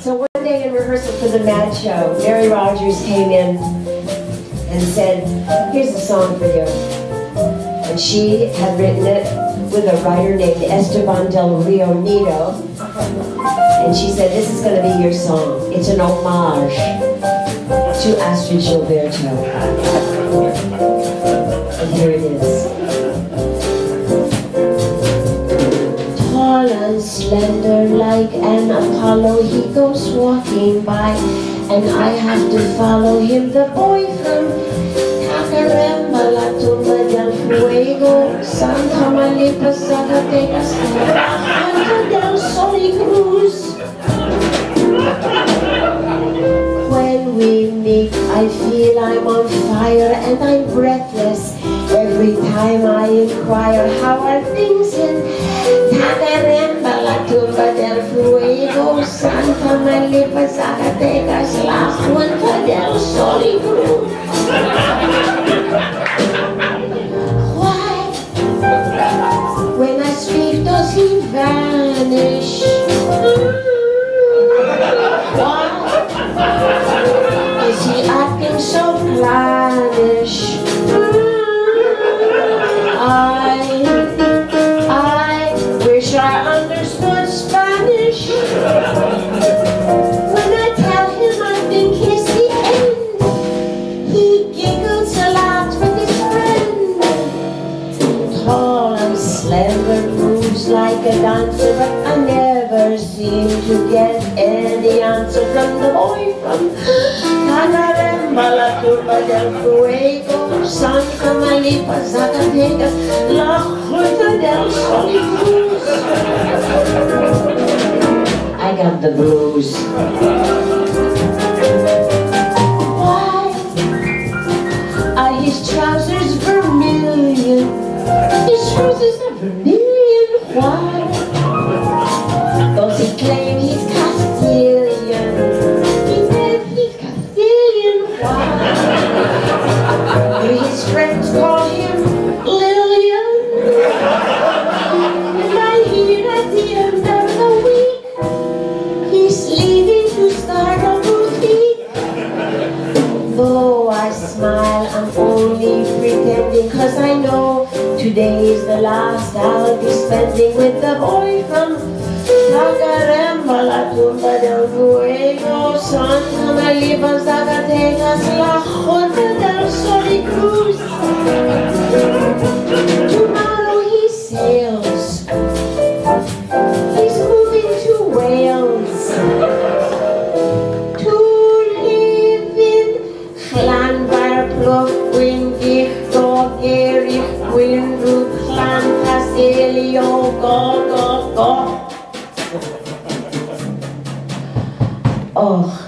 So one day in rehearsal for the Mad Show, Mary Rodgers came in and said, here's a song for you. And she had written it with a writer named Esteban del Rio Nido. And she said, this is going to be your song. It's an homage to Astrud Gilberto. And here it is. And slender like an Apollo, he goes walking by, and I have to follow him. The boy from Tacarembo, La Tumba del Fuego, Santa Malipa, Zacatecas, Santa del Sol y Cruz. When we meet, I feel I'm on fire and I'm breathless. Every time I inquire, how are things in La Tumba del Fuego, Santa Malipa, Zacatecas, La Junta del Sol y Cruz? A dancer, but I never seem to get any answer from the boy from Tacarembo, La Tumba del Fuego, Santa Malipa, Zacatecas, La Junta del Sol. I got the blues. Why are his trousers vermilion? His trousers are vermilion. Why? Pretending Cause I know today is the last I'll be spending With the boy from Tacarembo, La Tumba del Fuego Santa Malipa, Zacatecas, La Junta del Sol Tomorrow he sails. He's moving to Wales to live in Llanfairpwll, Gwyndig, Gogerig, Gwynrw, Llancastellio, go, go, go. Oh.